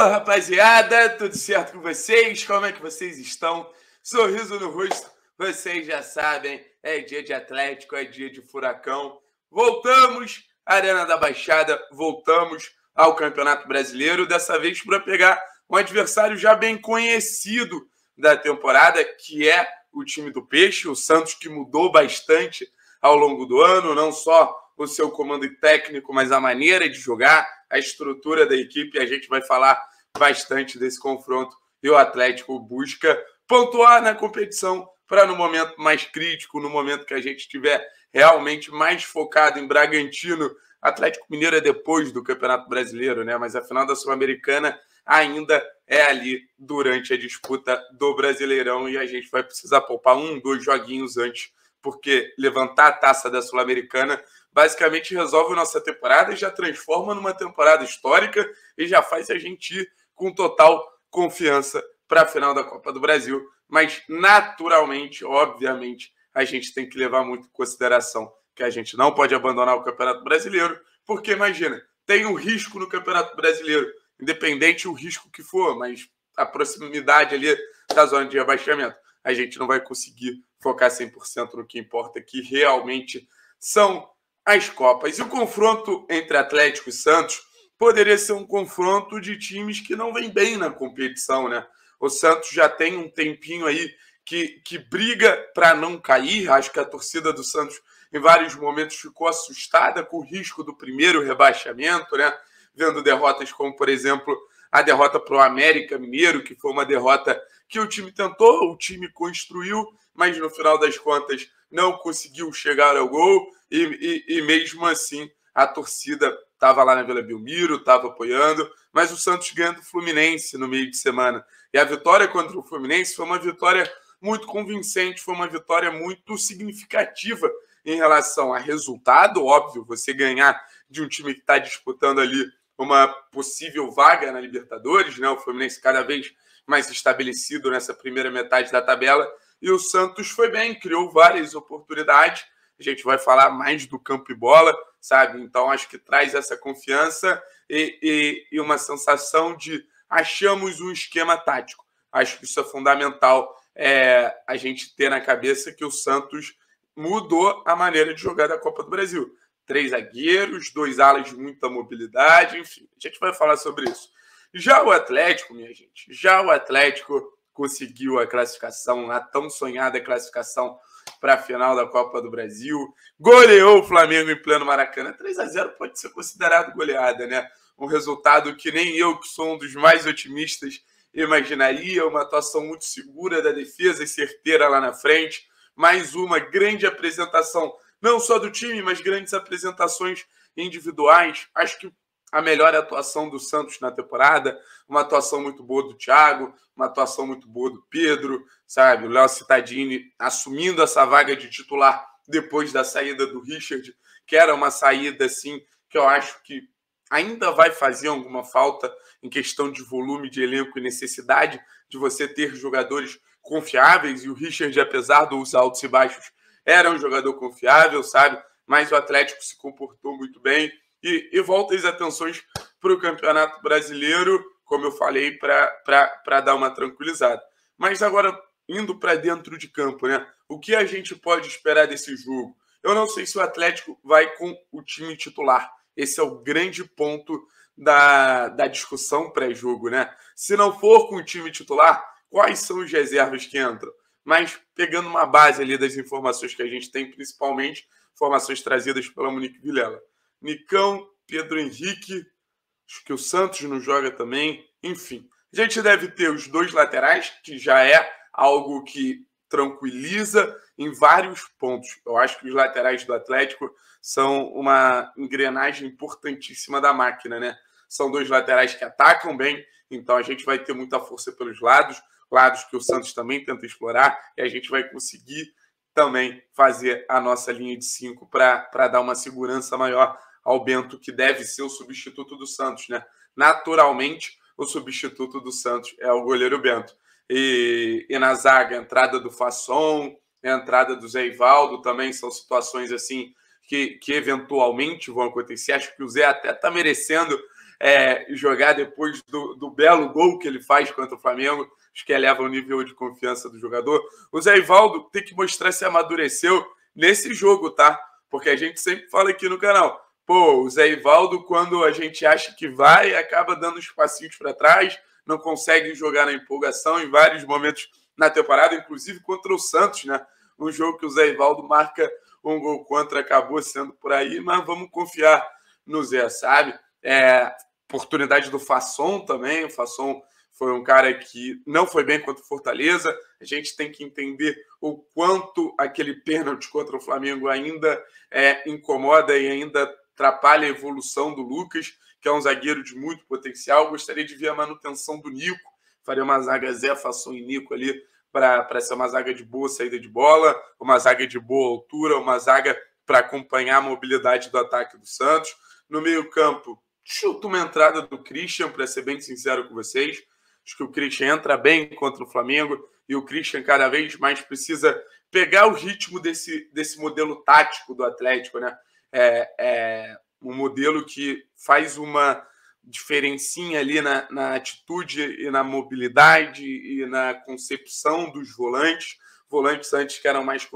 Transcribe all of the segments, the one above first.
Fala rapaziada, tudo certo com vocês? Como é que vocês estão? Sorriso no rosto, vocês já sabem, é dia de Atlético, é dia de Furacão. Voltamos Arena da Baixada, voltamos ao Campeonato Brasileiro, dessa vez para pegar um adversário já bem conhecido da temporada, que é o time do Peixe, o Santos que mudou bastante ao longo do ano, não só o seu comando técnico, mas a maneira de jogar, a estrutura da equipe. A gente vai falar bastante desse confronto e o Atlético busca pontuar na competição para no momento mais crítico, no momento que a gente estiver realmente mais focado em Bragantino. Atlético Mineiro é depois do Campeonato Brasileiro, né? Mas a final da Sul-Americana ainda é ali durante a disputa do Brasileirão e a gente vai precisar poupar um, dois joguinhos antes, porque levantar a taça da Sul-Americana basicamente resolve nossa temporada e já transforma numa temporada histórica e já faz a gente ir com total confiança para a final da Copa do Brasil. Mas, naturalmente, obviamente, a gente tem que levar muito em consideração que a gente não pode abandonar o Campeonato Brasileiro, porque, imagina, tem um risco no Campeonato Brasileiro, independente o risco que for, mas a proximidade ali da zona de rebaixamento. A gente não vai conseguir focar 100% no que importa, que realmente são as Copas. E o confronto entre Atlético e Santos poderia ser um confronto de times que não vem bem na competição, né? O Santos já tem um tempinho aí que, que briga para não cair. Acho que a torcida do Santos, em vários momentos, ficou assustada com o risco do primeiro rebaixamento, né? Vendo derrotas como, por exemplo, a derrota para o América Mineiro, que foi uma derrota que o time tentou, o time construiu, mas no final das contas não conseguiu chegar ao gol e, e, e mesmo assim a torcida estava lá na Vila Belmiro, estava apoiando, mas o Santos ganhando o Fluminense no meio de semana. E a vitória contra o Fluminense foi uma vitória muito convincente, foi uma vitória muito significativa em relação a resultado, óbvio, você ganhar de um time que está disputando ali uma possível vaga na Libertadores, né? O Fluminense cada vez mais estabelecido nessa primeira metade da tabela, e o Santos foi bem, criou várias oportunidades. A gente vai falar mais do campo e bola, sabe? Então acho que traz essa confiança e, e, e uma sensação de achamos um esquema tático. Acho que isso é fundamental é, a gente ter na cabeça que o Santos mudou a maneira de jogar da Copa do Brasil. Três zagueiros, dois alas de muita mobilidade, enfim, a gente vai falar sobre isso. Já o Atlético, minha gente, já o Atlético conseguiu a classificação, a tão sonhada classificação para a final da Copa do Brasil, goleou o Flamengo em pleno Maracanã. 3 a 0 pode ser considerado goleada, né? Um resultado que nem eu, que sou um dos mais otimistas, imaginaria. Uma atuação muito segura da defesa e certeira lá na frente. Mais uma grande apresentação, não só do time, mas grandes apresentações individuais. Acho que a melhor atuação do Santos na temporada, uma atuação muito boa do Thiago, uma atuação muito boa do Pedro, sabe? O Léo Cittadini assumindo essa vaga de titular depois da saída do Richard, que era uma saída assim que eu acho que ainda vai fazer alguma falta em questão de volume de elenco e necessidade de você ter jogadores confiáveis, e o Richard, apesar dos altos e baixos, era um jogador confiável, sabe? Mas o Atlético se comportou muito bem e, e volta as atenções para o Campeonato Brasileiro, como eu falei, para dar uma tranquilizada. Mas agora, indo para dentro de campo, né? O que a gente pode esperar desse jogo? Eu não sei se o Atlético vai com o time titular. Esse é o grande ponto da, da discussão pré-jogo, né? Se não for com o time titular, quais são os reservas que entram? Mas pegando uma base ali das informações que a gente tem, principalmente informações trazidas pela Monique Vilela. Nicão, Pedro Henrique, acho que o Santos não joga também, enfim. A gente deve ter os dois laterais, que já é algo que tranquiliza em vários pontos. Eu acho que os laterais do Atlético são uma engrenagem importantíssima da máquina, né? São dois laterais que atacam bem, então a gente vai ter muita força pelos lados, lados que o Santos também tenta explorar, e a gente vai conseguir também fazer a nossa linha de cinco para dar uma segurança maior ao Bento, que deve ser o substituto do Santos, né? Naturalmente, o substituto do Santos é o goleiro Bento. E, e na zaga, a entrada do Fasson, a entrada do Zé Ivaldo também são situações assim que, que eventualmente vão acontecer. Acho que o Zé até está merecendo é, jogar depois do, do, belo gol que ele faz contra o Flamengo. Acho que eleva o nível de confiança do jogador. O Zé Ivaldo tem que mostrar se amadureceu nesse jogo, tá? Porque a gente sempre fala aqui no canal. Pô, o Zé Ivaldo, quando a gente acha que vai, acaba dando uns passinhos para trás, não consegue jogar na empolgação em vários momentos na temporada, inclusive contra o Santos, né? Um jogo que o Zé Ivaldo marca um gol contra, acabou sendo por aí, mas vamos confiar no Zé, sabe? É, oportunidade do Fasson também, o Fasson foi um cara que não foi bem contra o Fortaleza. A gente tem que entender o quanto aquele pênalti contra o Flamengo ainda é, incomoda e ainda atrapalha a evolução do Lucas, que é um zagueiro de muito potencial. Gostaria de ver a manutenção do Nico. Faria uma zaga Zé, Fasson e Nico ali para ser uma zaga de boa saída de bola, uma zaga de boa altura, uma zaga para acompanhar a mobilidade do ataque do Santos. No meio-campo, chuta uma entrada do Christian, para ser bem sincero com vocês. Acho que o Christian entra bem contra o Flamengo e o Christian cada vez mais precisa pegar o ritmo desse, desse modelo tático do Atlético, né? É, é um modelo que faz uma diferencinha ali na, na atitude e na mobilidade e na concepção dos volantes. Volantes antes que eram mais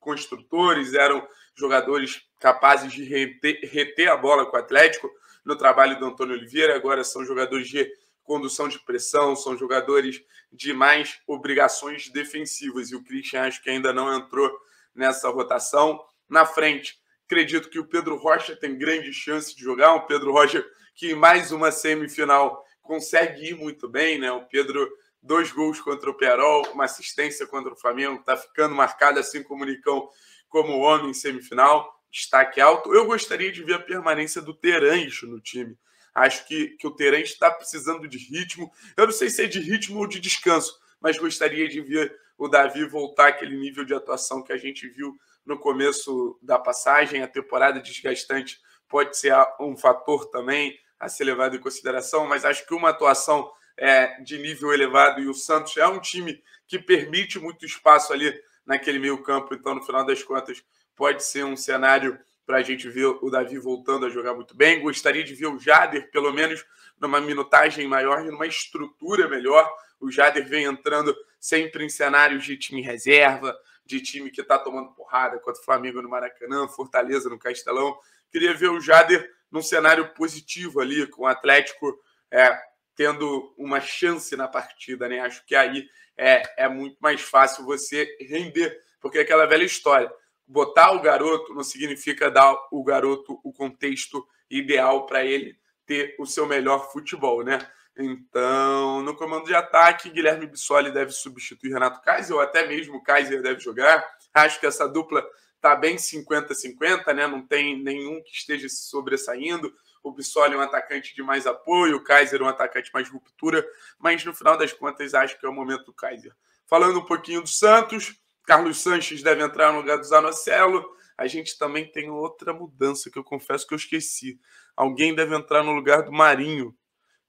construtores, eram jogadores capazes de reter, reter a bola com o Atlético no trabalho do Antônio Oliveira, agora são jogadores de condução de pressão, são jogadores de mais obrigações defensivas. E o Christian acho que ainda não entrou nessa rotação. Na frente, acredito que o Pedro Rocha tem grande chance de jogar. Um Pedro Rocha que em mais uma semifinal consegue ir muito bem, né? O Pedro, dois gols contra o Perol, uma assistência contra o Flamengo, está ficando marcado assim como o Nicão, como homem em semifinal, destaque alto. Eu gostaria de ver a permanência do Terancho no time. Acho que, que o Terancho está precisando de ritmo. Eu não sei se é de ritmo ou de descanso, mas gostaria de ver o Davi voltar àquele nível de atuação que a gente viu no começo da passagem. A temporada desgastante pode ser um fator também a ser levado em consideração, mas acho que uma atuação é, de nível elevado e o Santos é um time que permite muito espaço ali naquele meio campo, então no final das contas pode ser um cenário para a gente ver o Davi voltando a jogar muito bem. Gostaria de ver o Jader, pelo menos, numa minutagem maior e numa estrutura melhor. O Jader vem entrando sempre em cenários de time reserva, de time que está tomando porrada contra o Flamengo no Maracanã, Fortaleza no Castelão. Queria ver o Jader num cenário positivo ali, com o Atlético é, tendo uma chance na partida, né? Acho que aí é, é muito mais fácil você render, porque é aquela velha história. Botar o garoto não significa dar o garoto o contexto ideal para ele ter o seu melhor futebol, né? Então, no comando de ataque, Guilherme Bissoli deve substituir Renato Kaiser, ou até mesmo o Kaiser deve jogar. Acho que essa dupla está bem 50-50, né? Não tem nenhum que esteja se sobressaindo. O Bissoli é um atacante de mais apoio, o Kaiser é um atacante mais ruptura, mas no final das contas acho que é o momento do Kaiser. Falando um pouquinho do Santos, Carlos Sanches deve entrar no lugar do Zanocelo. A gente também tem outra mudança que eu confesso que eu esqueci. Alguém deve entrar no lugar do Marinho.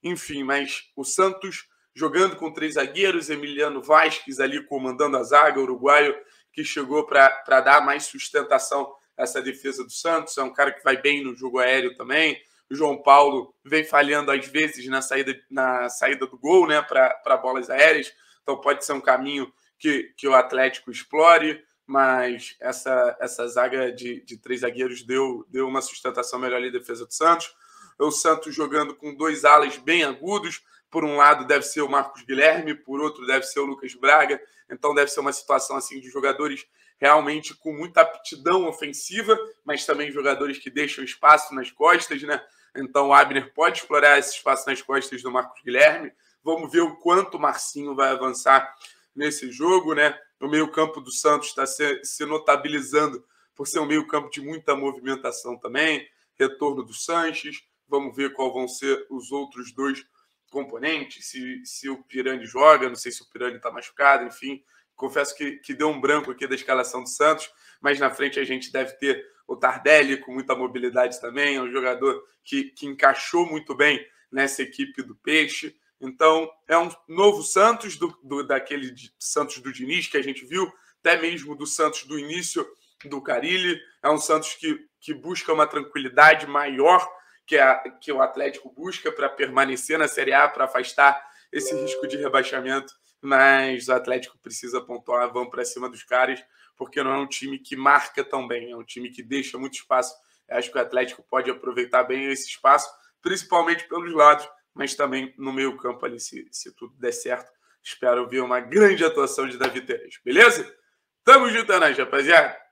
Enfim, mas o Santos jogando com três zagueiros, Emiliano Vasquez ali comandando a zaga, uruguaio, que chegou para dar mais sustentação a essa defesa do Santos. É um cara que vai bem no jogo aéreo também. O João Paulo vem falhando às vezes na saída, na saída do gol, né, para bolas aéreas. Então pode ser um caminho que, que o Atlético explore, mas essa, essa zaga de, de três zagueiros deu, deu uma sustentação melhor ali à defesa do Santos. O Santos jogando com dois alas bem agudos, por um lado deve ser o Marcos Guilherme, por outro deve ser o Lucas Braga. Então deve ser uma situação assim de jogadores realmente com muita aptidão ofensiva, mas também jogadores que deixam espaço nas costas, né? Então o Abner pode explorar esse espaço nas costas do Marcos Guilherme. Vamos ver o quanto o Marcinho vai avançar nesse jogo, né? O meio-campo do Santos está se, se notabilizando por ser um meio-campo de muita movimentação também. Retorno do Sanches. Vamos ver qual vão ser os outros dois componentes, se, se o Pirani joga, não sei se o Pirani está machucado, enfim. Confesso que, que deu um branco aqui da escalação do Santos, mas na frente a gente deve ter o Tardelli com muita mobilidade também, é um jogador que, que encaixou muito bem nessa equipe do Peixe. Então, é um novo Santos, do, do, daquele Santos do Diniz que a gente viu, até mesmo do Santos do início do Carilli. É um Santos que, que busca uma tranquilidade maior que, a, que o Atlético busca para permanecer na Série A, para afastar esse risco de rebaixamento. Mas o Atlético precisa pontuar, vão para cima dos caras, porque não é um time que marca tão bem, é um time que deixa muito espaço. Eu acho que o Atlético pode aproveitar bem esse espaço, principalmente pelos lados, mas também no meio campo ali, se, se tudo der certo. Espero ver uma grande atuação de Davi Teres, beleza? Tamo junto, né, rapaziada?